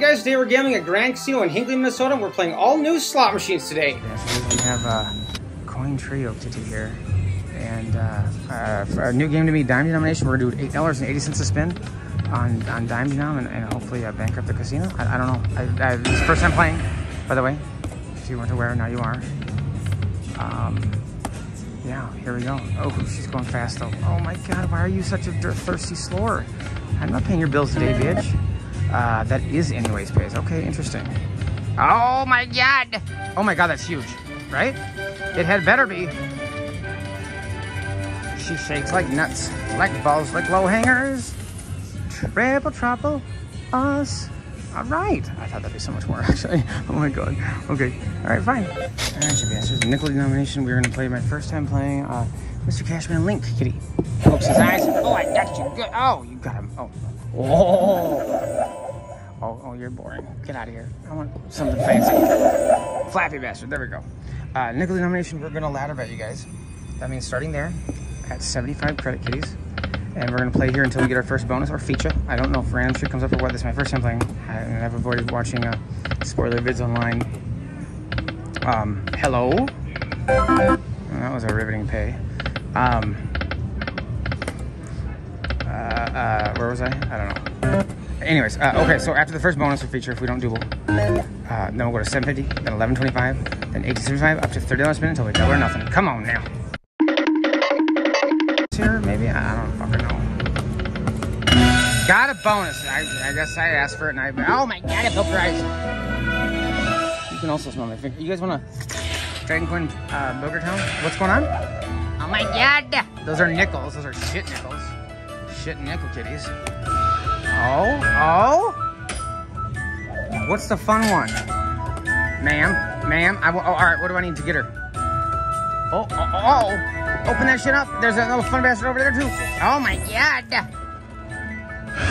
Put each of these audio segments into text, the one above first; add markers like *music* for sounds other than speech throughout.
Guys, today we're gambling at Grand Casino in Hinckley, Minnesota. We're playing all new slot machines today. Yes, we have a coin trio to do here. And uh, uh, for a new game to me, dime denomination, we're gonna do $8.80 a spin on, on dime denom and, and hopefully uh, bankrupt the casino. I, I don't know. I, I, it's first time playing, by the way. If you weren't aware, now you are. Um, yeah, here we go. Oh, she's going fast though. Oh my God, why are you such a thirsty slower? I'm not paying your bills today, bitch. Uh, that is anyways pays. Okay, interesting. Oh my God. Oh my God, that's huge, right? It had better be. She shakes like nuts, like balls, like low hangers. Triple trouble, us. All right. I thought that'd be so much more, *laughs* actually. Oh my God. Okay. All right, fine. All right, should be answers. Nickel denomination. We're gonna play my first time playing uh, Mr. Cashman Link, kitty. Close his eyes. Oh, I got you. Good. Oh, you got him. Oh. Oh. Oh, oh, you're boring. Get out of here. I want something fancy. Flappy bastard. There we go. Uh, nickel denomination. We're gonna ladder bet you guys. That means starting there at 75 credit kitties. And we're gonna play here until we get our first bonus or feature. I don't know if random shit comes up or what. This is my first time playing. I, I've avoided watching uh, spoiler vids online. Um, hello? That was a riveting pay. Um, uh, where was I? I don't know. Anyways, uh, okay, so after the first bonus or feature, if we don't duel, uh, then we'll go to 750, then 1125, then 1875, up to $30 spin until we double or nothing. Come on now. Here, maybe? I don't fucking know. Got a bonus. I, I guess I asked for it and I, oh my god, it felt price. You can also smell my finger. You guys wanna Dragon Coin uh, Booger Town? What's going on? Oh my god. Those are nickels. Those are shit nickels. Shit nickel kitties. Oh, oh. What's the fun one? Ma'am, ma'am, I will, oh, all right, what do I need to get her? Oh, oh, oh, oh. Open that shit up. There's a little fun bastard over there too. Oh my god.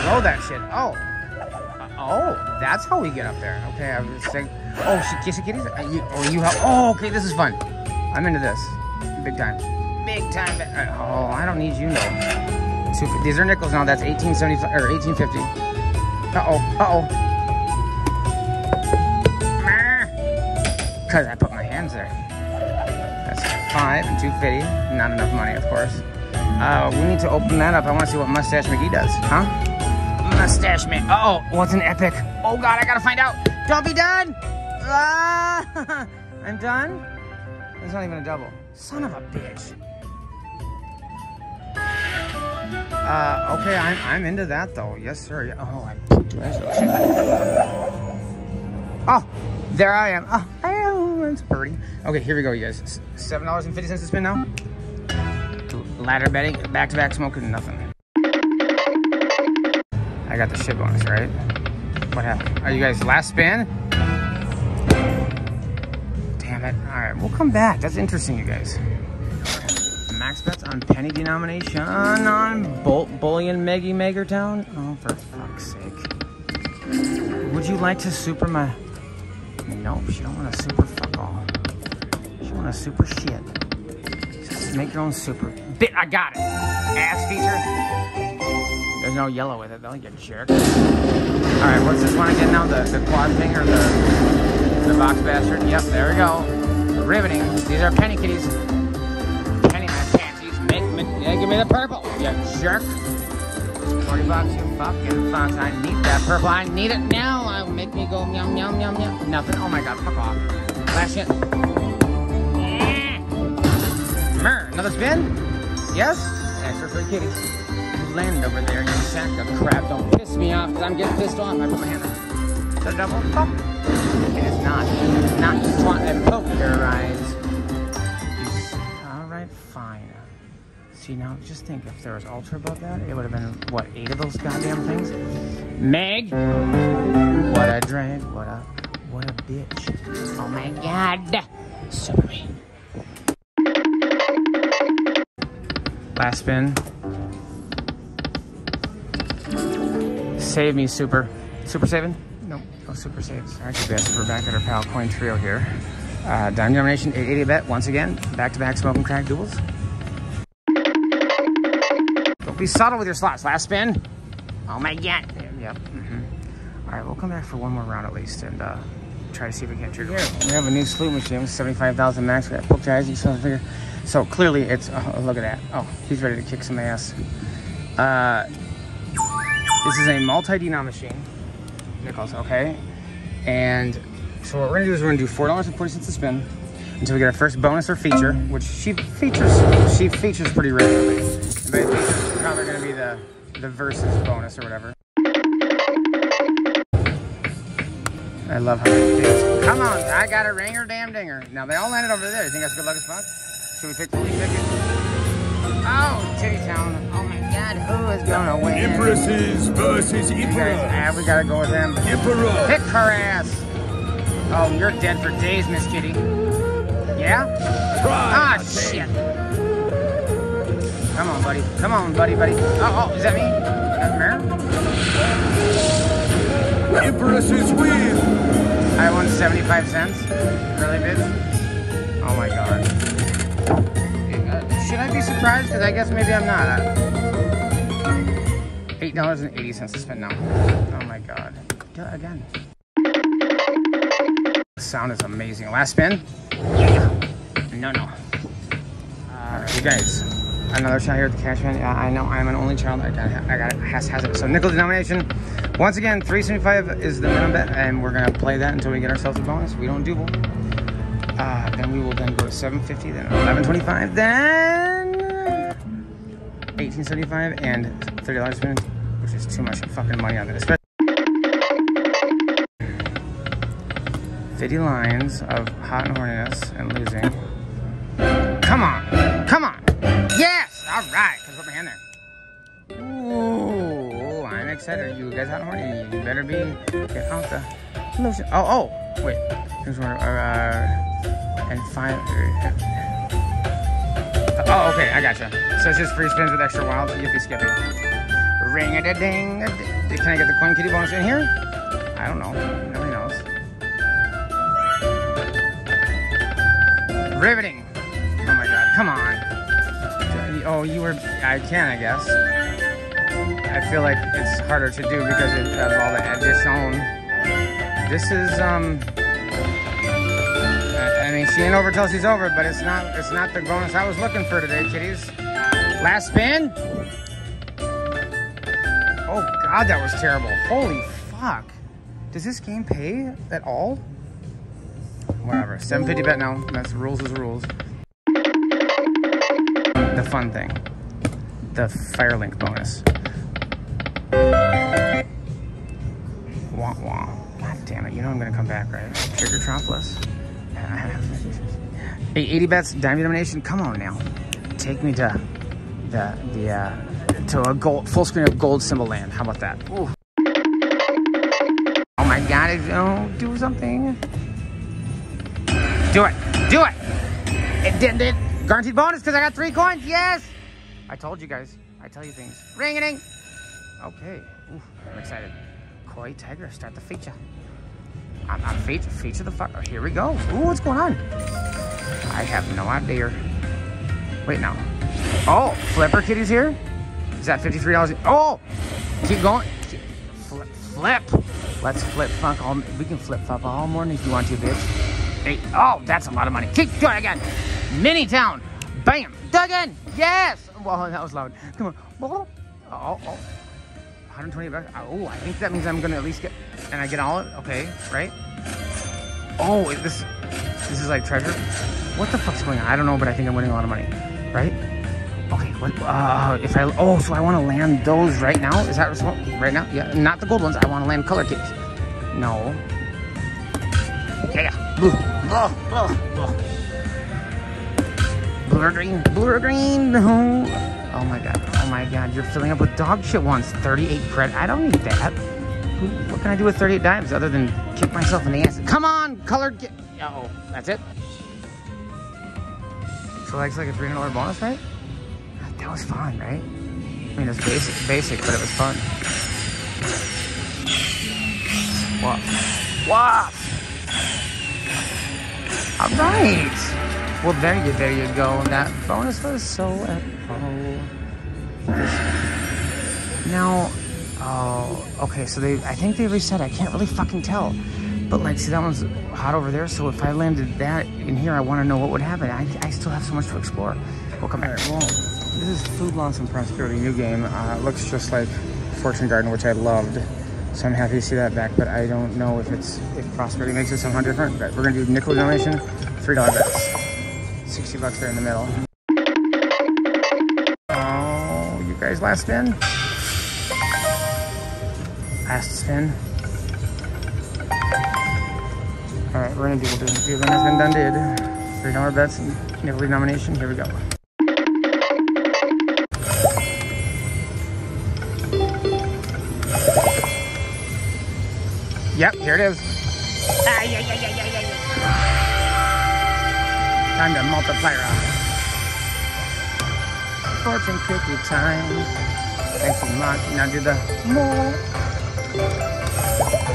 Blow that shit. Oh. Uh, oh, that's how we get up there. Okay, I was saying. Oh, she kissy kitties? Uh, you, oh, you have. Oh, okay, this is fun. I'm into this. Big time. Big time. Uh, oh, I don't need you, no. Two, these are nickels now. That's 1875 or 1850. Uh oh. Uh oh. Because I put my hands there. That's five and 250. Not enough money, of course. Uh, we need to open that up. I want to see what Mustache McGee does. Huh? Mustache Man. Uh oh, what's an epic? Oh God, I gotta find out. Don't be done. Ah, *laughs* I'm done. It's not even a double. Son of a bitch. Uh, okay, I'm, I'm into that though. Yes, sir. Oh, I. Oh, there I am. Oh, I. It's birdie. Okay, here we go, you guys. Seven dollars and fifty cents to spin now. Ladder betting, back to back smoking, nothing. I got the shit bonus, right? What happened? Are you guys last spin? Damn it. All right, we'll come back. That's interesting, you guys. Bets on penny denomination on Bol Bullion Meggy Magertown. Oh, for fuck's sake. Would you like to super my... Nope, she don't want a super fuck all. She want a super shit. Just make your own super. Bit, I got it. Ass feature. There's no yellow with it though, you jerk. Alright, what's this one again now? The, the quad thing or the, the box bastard? Yep, there we go. Riveting. These are penny kitties. Me, give me the purple, you jerk. 40 bucks, you fucking fox. I need that purple. I need it now. I'll make me go yum, yum, yum, yum. Nothing. Oh my god, fuck off. Last shit. Mer, another spin? Yes? Extra for kitties land over there, you sack of crap. Don't piss me off, because I'm getting pissed off. I put my hand on the double fuck. It is not. Not you want and poke your eyes. See, now, just think, if there was Ultra above that, it would have been, what, eight of those goddamn things? Meg! What a drag. What a, what a bitch. Oh my god. Super me. Last spin. Save me, super. Super saving? Nope, no super saves. All right, guys, we're back at our pal coin trio here. Uh, dime denomination 880 bet once again. Back-to-back smoke and crack duels. Be subtle with your slots. Last spin. Oh my god. Yep. Mm -hmm. All right, we'll come back for one more round at least and uh, try to see if we can't trigger. Here, we have a new sloot machine, 75,000 max. We got poke eyes, you saw the figure. So clearly it's, oh, look at that. Oh, he's ready to kick some ass. Uh, this is a multi-denom machine, nickels, okay? And so what we're gonna do is we're gonna do $4.40 a spin until we get our first bonus or feature, which she features, she features pretty regularly. But features probably gonna be the, the versus bonus or whatever. I love how it feels. Come on, I got a ringer, damn dinger. Now they all landed over there. You think that's good luck as fuck? Should we pick the lead ticket? Oh, Titty Town. Oh my god, who is gonna win? Empresses versus You guys, ah, we gotta go with him. Emperor. Pick her ass. Oh, you're dead for days, Miss Kitty. Yeah? Ah, Pride. shit. Come on, buddy. Come on, buddy, buddy. Oh, oh, is that me? That Mare? Empresses win. I won 75 cents. Really, bitch? Oh my god. Uh, Should I be surprised? Because I guess maybe I'm not. $8.80 to spend now. Oh my god. Do it again. The sound is amazing. Last spin? No, no. Alright, you guys. Another shot here at the Cashman. Yeah, I know I'm an only child. I got. I got it. Has, has it. So nickel denomination. Once again, 375 is the minimum bet, and we're gonna play that until we get ourselves a bonus. We don't duel. Uh, then we will then go to 750, then 1125, then 1875, and $30 spin, which is too much fucking money on. Especially 50 lines of hot and horniness and losing. Come on, come on. All right. Can I put my hand there? Ooh, I'm excited. You guys and horny? You better be. Get out the lotion. Oh, oh, wait. Here's one. Uh, and five. Oh, okay, I gotcha. So it's just free spins with extra wild. Yippee skippy. Ring a ding. Can I get the coin kitty bonus in here? I don't know. Nobody knows. Riveting. Oh, you were. I can, I guess. I feel like it's harder to do because it has all the addition. This is, um. I mean, she ain't over till she's over, but it's not. It's not the bonus I was looking for today, kiddies. Last spin. Oh God, that was terrible. Holy fuck. Does this game pay at all? Whatever. 750 bet now. That's rules is rules. The fun thing. The Firelink bonus. Wah wah. God damn it. You know I'm gonna come back, right? Trigger Tropolis. *laughs* Hey, 80 bets, dime denomination. Come on now. Take me to the the uh to a gold full screen of gold symbol land. How about that? Ooh. Oh my god, it, oh, do something. Do it. Do it. It did it. Guaranteed bonus because I got three coins. Yes. I told you guys. I tell you things. Ring a ding. Okay. Ooh, I'm excited. Koi Tiger, start the feature. I'm, I'm feature, feature the fuck. Oh, here we go. Ooh, what's going on? I have no idea. Wait, now. Oh, Flipper Kitty's here? Is that $53? Oh! Keep going. Flip. Flip. Let's flip fuck all. We can flip flop all morning if you want to, bitch. Hey, oh, that's a lot of money. Keep doing again. Mini town. Bam. Dug in. Yes. Well, that was loud. Come on. Oh, oh. 120 bucks. Oh, I think that means I'm gonna at least get, and I get all it. Okay, right? Oh, is this, this is like treasure. What the fuck's going on? I don't know, but I think I'm winning a lot of money, right? Okay, what? Uh, if I oh, so I want to land those right now? Is that right now? Yeah, not the gold ones. I want to land color kitties. No. Yeah. Blue or green? Blue or green? No. Oh my god. Oh my god. You're filling up with dog shit once. 38 credit. I don't need that. What can I do with 38 dimes other than kick myself in the ass? Come on, colored kit. Oh, that's it. So that's like a $300 bonus, right? That was fun, right? I mean, it's basic, basic, but it was fun. Woof. Woof. All right. Well, there you, there you go. That bonus was so epic. Now, Oh, okay. So they, I think they reset. I can't really fucking tell. But like, see, that one's hot over there. So if I landed that in here, I want to know what would happen. I, I still have so much to explore. We'll come back. well, this is Food Loss and Prosperity new game. Uh, it looks just like Fortune Garden, which I loved. So I'm happy to see that back, but I don't know if it's if Prosperity makes it somehow different. But we're gonna do nickel donation, three dollar bets, sixty bucks there in the middle. Oh, you guys last spin. Last spin. All right, we're gonna do do the event has been done. Did three dollar bets and nickel denomination. Here we go. Yep, here it is. Ah, yeah, yeah, yeah. Time to multiply up. Fortune cookie time. Thank you, Mark. Now do the more.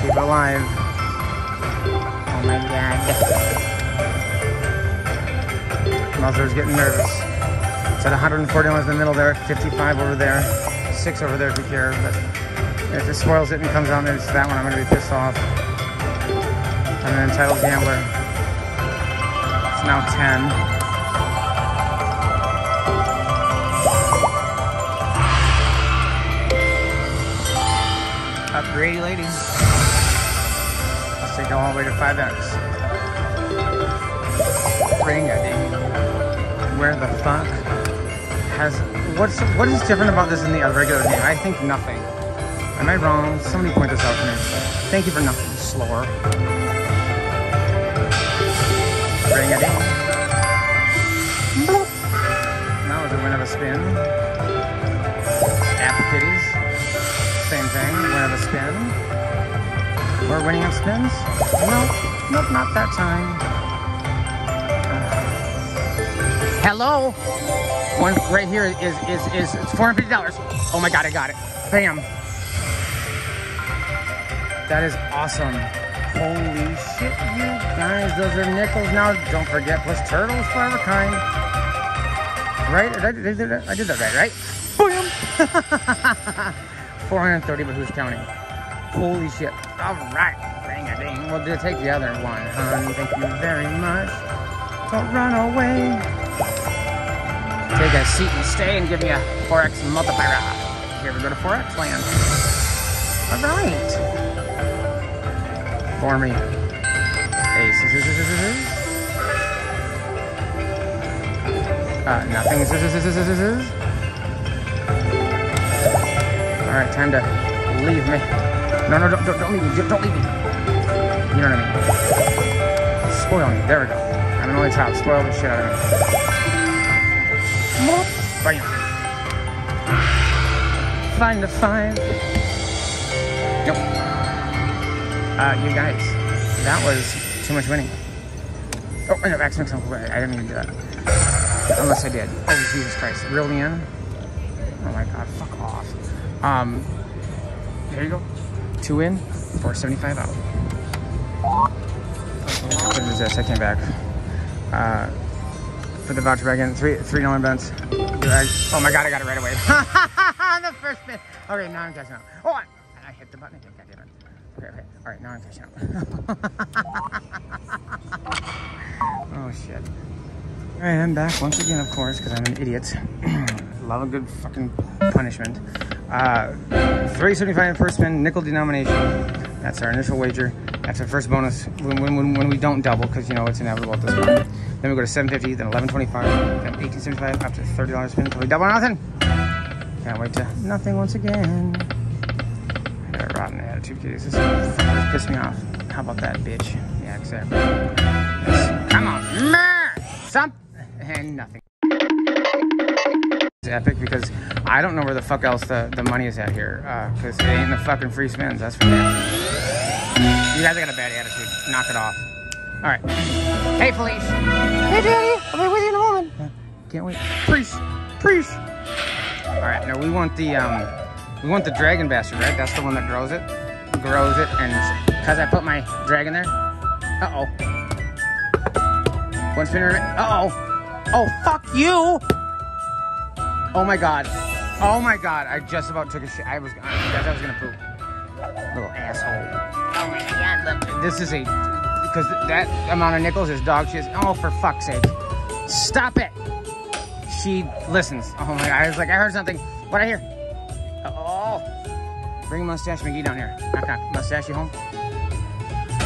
Keep it alive. Oh my god. Muzzler's getting nervous. It's at 141 in the middle there, 55 over there, 6 over there if you care. But if it spoils it and comes out and it's that one, I'm going to be pissed off. I'm an entitled gambler. Now 10. Upgrade, ladies. Let's take it all the way to 5x. Ring a ding. Where the fuck has what's what is different about this than the regular game? I think nothing. Am I wrong? Somebody point this out to me. Thank you for nothing. Slower. A. That was a win of a spin. Apple kitties. Same thing. Win of a spin. We're winning of spins? Nope. Nope, not that time. Hello? One right here is is is it's four hundred fifty dollars. Oh my god, I got it. Bam. That is awesome. Holy shit, you guys. Those are nickels now. Don't forget, plus turtles for every kind. Right? I did, did, I did that right, right? Boom! *laughs* 430, but who's counting? Holy shit. All right. Ring a ding. We'll do take the other one, hon. Thank you very much. Don't run away. Take a seat and stay and give me a 4x multiplier. Here we go to 4x land. All right. For me. Uh, nothing. All right, time to leave me. No, no, don't, don't, don't leave me. Don't leave me. You know what I mean? Spoil me. There we go. I'm an only child. Spoil the shit out of me. Bam. Find the five. Nope. Uh, you guys, that was too much winning. Oh, I X mix I didn't even do that. Unless I did. Oh, Jesus Christ. Reel me in? Oh my God, fuck off. Um, there you go. Two in, 475 out. What is this? I came back. Uh, for the voucher bag in, three, three dollar bets. Oh my God, I got it right away. *laughs* the first spin. Okay, now I'm catching. Oh, I, I hit the button again. Okay, okay. All right, now I'm catching up. *laughs* oh shit. All right, I'm back once again, of course, because I'm an idiot. *clears throat* Love a good fucking punishment. Uh, 375 first spin, nickel denomination. That's our initial wager. That's our first bonus when, when, when we don't double, because you know it's inevitable at this point. Then we go to 750, then 1125, then 1875 after $30 spin we double nothing. Can't wait to nothing once again. I got a rotten attitude, kids. This fuckers piss me off. How about that, bitch? Yeah, exactly. Yes. Come on. Something and nothing. It's epic because I don't know where the fuck else the, the money is at here. Because uh, it ain't the fucking free spins, that's for damn. You guys got a bad attitude. Knock it off. Alright. Hey, Felice. Hey, Daddy. I'll be with you in a moment. Can't wait. Preach. Preach. Alright, now we want the, um, we want the dragon bastard, right? That's the one that grows it. Grows it, and because I put my dragon there. Uh-oh. One spinner. Uh oh. Oh, fuck you. Oh my god. Oh my god, I just about took a shit. I was, I, guys, I was gonna poop. Little asshole. Oh my god, look. This is a, because that amount of nickels is dog shit. Oh, for fuck's sake. Stop it. She listens. Oh my god, I was like, I heard something. What I hear? Bring Mustache McGee down here. Knock. Mustache, you home?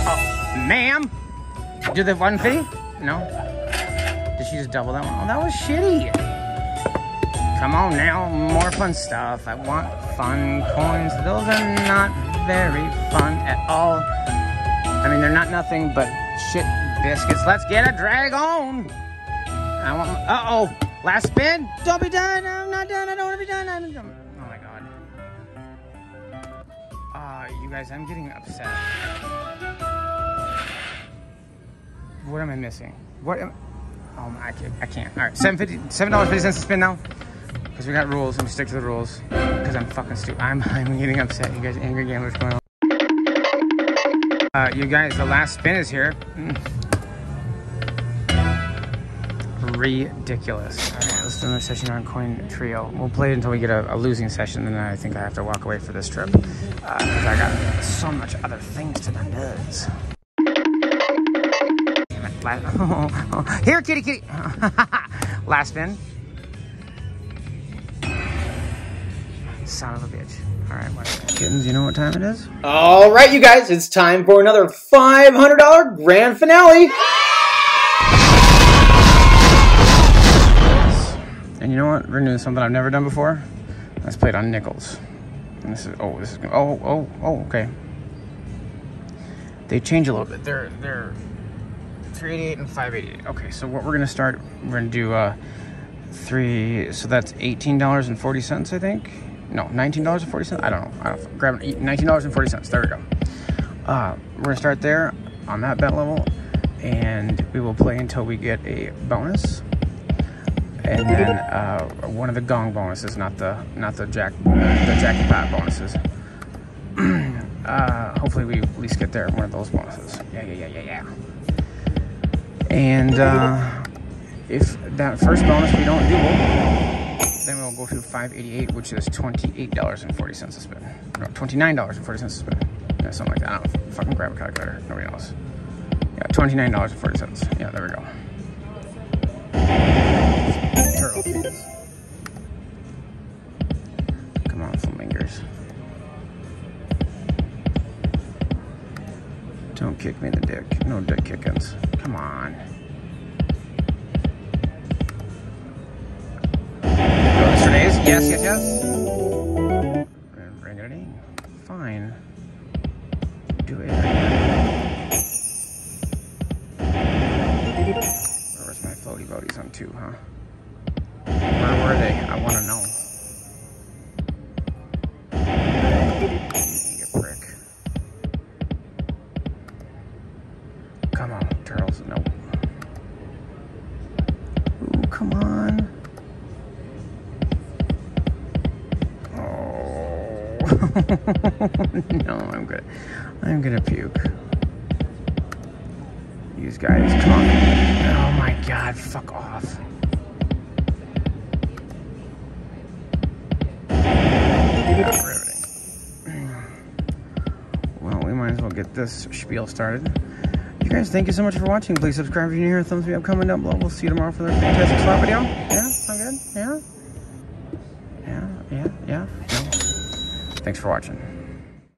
Oh, ma'am. Do the 150? No. Did she just double that one? Oh, that was shitty. Come on now, more fun stuff. I want fun coins. Those are not very fun at all. I mean, they're not nothing but shit biscuits. Let's get a drag on. I want. Uh oh, last spin. Don't be done. I'm not done. I don't want to be done. You guys, I'm getting upset. What am I missing? What am? My, I can't. I can't. All right, seven fifty, seven dollars fifty cents to spin now. Because we got rules and we stick to the rules. Because I'm fucking stupid. I'm, *laughs* I'm getting upset. You guys angry gamblers going on. Uh, you guys, the last spin is here. Mm. *laughs* Ridiculous. Let's do another session on Coin Trio. We'll play it until we get a, a losing session, and then I think I have to walk away for this trip. Uh, because I got so much other things to do. Oh. *laughs* Here, kitty, kitty. *laughs* last spin. Son of a bitch. All right, whatever. Kittens, you know what time it is? All right, you guys, it's time for another $500 grand finale. And you know what? We're something I've never done before. Let's play it on nickels. And this is oh, this is oh oh oh okay. They change a little bit. They're they're 388 and 588. Okay, so what we're gonna start, we're gonna do uh three. So that's eighteen dollars and forty cents, I think. No, nineteen dollars and forty cents. I don't know. I don't. Grab nineteen dollars and forty cents. There we go. Uh, we're gonna start there on that bet level, and we will play until we get a bonus and then uh, one of the gong bonuses, not the not the jack the jackpot bonuses. *clears throat* uh, hopefully, we at least get there one of those bonuses. Yeah, yeah, yeah, yeah, yeah. And uh, if that first bonus we don't do, then we'll go to 588, which is twenty-eight dollars and forty cents a spin. No, twenty-nine dollars and forty cents a spin. Yeah, something like that. I don't know. Fucking grab a calculator. Nobody else. Yeah, twenty-nine dollars and forty cents. Yeah, there we go turtle feeds. Come on, flamingers. Don't kick me in the dick. No dick kickings. Come on. Yesterday's? Yes, yes, yes. Bring it in. Fine. Do it. Where's my floaty boaties on two, huh? Where were they? I want to know. You prick. Come on, turtles. No. Ooh, come on. Oh. *laughs* no, I'm good. I'm gonna puke. These guys, come on. Oh my god, fuck off. Well, we might as well get this spiel started. You guys, thank you so much for watching. Please subscribe if you're new here. Thumbs me up, comment down below. We'll see you tomorrow for another fantastic slot video. Yeah? Sound good? Yeah? Yeah? Yeah? Yeah? Thanks for watching.